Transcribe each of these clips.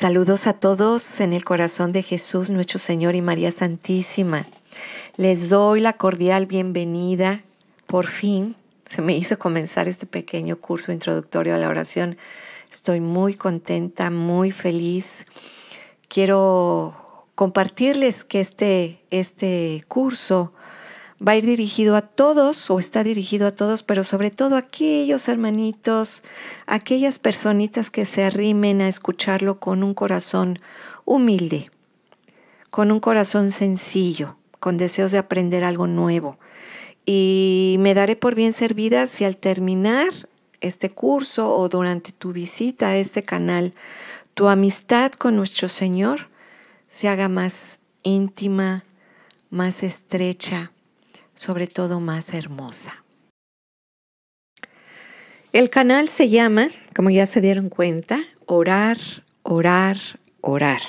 Saludos a todos en el corazón de Jesús, nuestro Señor y María Santísima. Les doy la cordial bienvenida. Por fin se me hizo comenzar este pequeño curso introductorio a la oración. Estoy muy contenta, muy feliz. Quiero compartirles que este, este curso va a ir dirigido a todos o está dirigido a todos, pero sobre todo a aquellos hermanitos, aquellas personitas que se arrimen a escucharlo con un corazón humilde, con un corazón sencillo, con deseos de aprender algo nuevo. Y me daré por bien servida si al terminar este curso o durante tu visita a este canal, tu amistad con nuestro Señor se haga más íntima, más estrecha, sobre todo más hermosa. El canal se llama, como ya se dieron cuenta, Orar, Orar, Orar.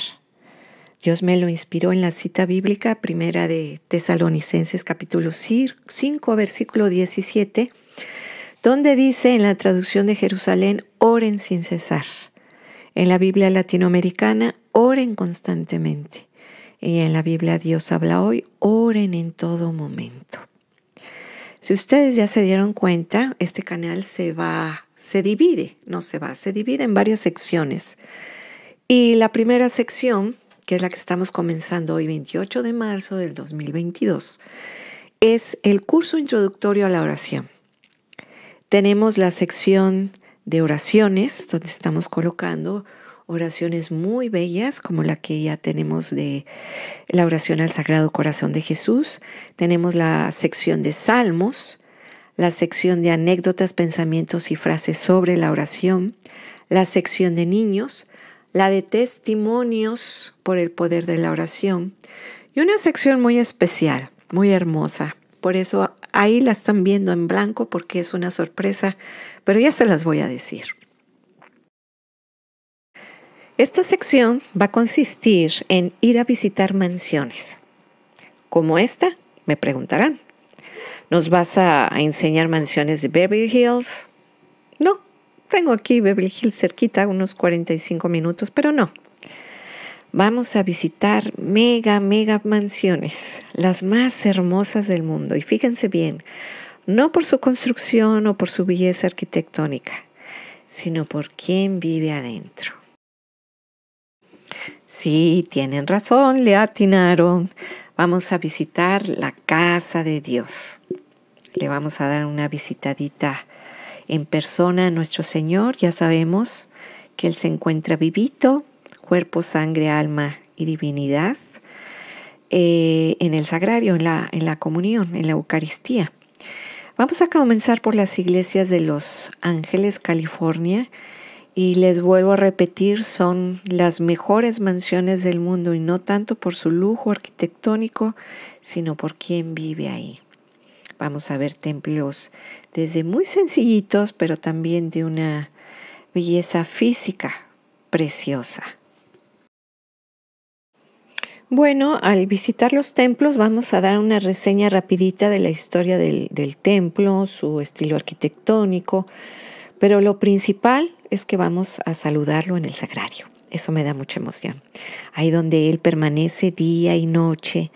Dios me lo inspiró en la cita bíblica primera de Tesalonicenses capítulo 5 versículo 17, donde dice en la traducción de Jerusalén, oren sin cesar. En la Biblia latinoamericana, oren constantemente. Y en la Biblia Dios habla hoy, oren en todo momento. Si ustedes ya se dieron cuenta, este canal se va, se divide, no se va, se divide en varias secciones. Y la primera sección, que es la que estamos comenzando hoy 28 de marzo del 2022, es el curso introductorio a la oración. Tenemos la sección de oraciones, donde estamos colocando oraciones muy bellas como la que ya tenemos de la oración al Sagrado Corazón de Jesús. Tenemos la sección de salmos, la sección de anécdotas, pensamientos y frases sobre la oración, la sección de niños, la de testimonios por el poder de la oración y una sección muy especial, muy hermosa. Por eso ahí la están viendo en blanco porque es una sorpresa, pero ya se las voy a decir. Esta sección va a consistir en ir a visitar mansiones. Como esta, me preguntarán. ¿Nos vas a enseñar mansiones de Beverly Hills? No, tengo aquí Beverly Hills cerquita, unos 45 minutos, pero no. Vamos a visitar mega, mega mansiones, las más hermosas del mundo. Y fíjense bien, no por su construcción o por su belleza arquitectónica, sino por quién vive adentro. Sí, tienen razón, le atinaron. Vamos a visitar la casa de Dios. Le vamos a dar una visitadita en persona a nuestro Señor. Ya sabemos que Él se encuentra vivito, cuerpo, sangre, alma y divinidad, eh, en el sagrario, en la, en la comunión, en la Eucaristía. Vamos a comenzar por las iglesias de Los Ángeles, California, y les vuelvo a repetir, son las mejores mansiones del mundo y no tanto por su lujo arquitectónico, sino por quien vive ahí. Vamos a ver templos desde muy sencillitos, pero también de una belleza física preciosa. Bueno, al visitar los templos vamos a dar una reseña rapidita de la historia del, del templo, su estilo arquitectónico, pero lo principal es que vamos a saludarlo en el sagrario. Eso me da mucha emoción. Ahí donde Él permanece día y noche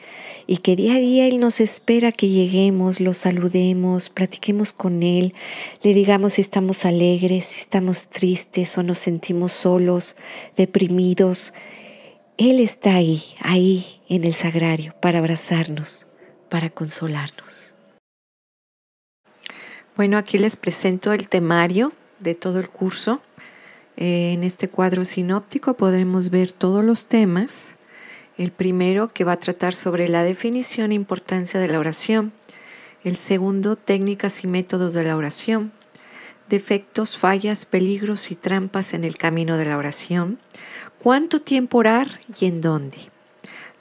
y que día a día Él nos espera que lleguemos, lo saludemos, platiquemos con Él, le digamos si estamos alegres, si estamos tristes o nos sentimos solos, deprimidos. Él está ahí, ahí en el sagrario, para abrazarnos, para consolarnos. Bueno, aquí les presento el temario de todo el curso. Eh, en este cuadro sinóptico podremos ver todos los temas. El primero que va a tratar sobre la definición e importancia de la oración. El segundo, técnicas y métodos de la oración. Defectos, fallas, peligros y trampas en el camino de la oración. Cuánto tiempo orar y en dónde.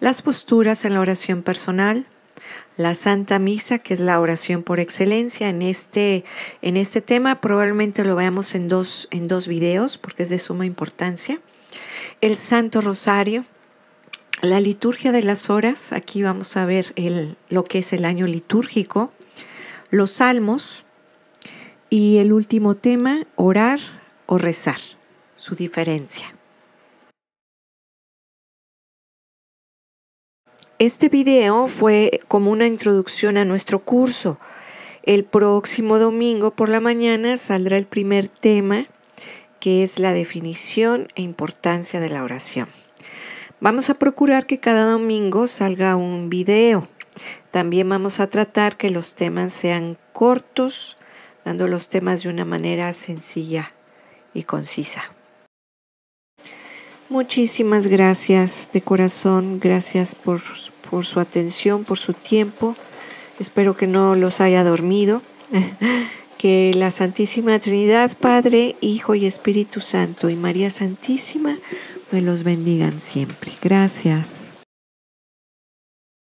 Las posturas en la oración personal, la Santa Misa, que es la oración por excelencia. En este, en este tema probablemente lo veamos en dos, en dos videos porque es de suma importancia. El Santo Rosario, la liturgia de las horas, aquí vamos a ver lo que es el año litúrgico, los salmos y el último tema, orar o rezar, su diferencia. Este video fue como una introducción a nuestro curso. El próximo domingo por la mañana saldrá el primer tema, que es la definición e importancia de la oración. Vamos a procurar que cada domingo salga un video. También vamos a tratar que los temas sean cortos, dando los temas de una manera sencilla y concisa. Muchísimas gracias de corazón, gracias por, por su atención, por su tiempo. Espero que no los haya dormido. que la Santísima Trinidad, Padre, Hijo y Espíritu Santo y María Santísima me los bendigan siempre. Gracias.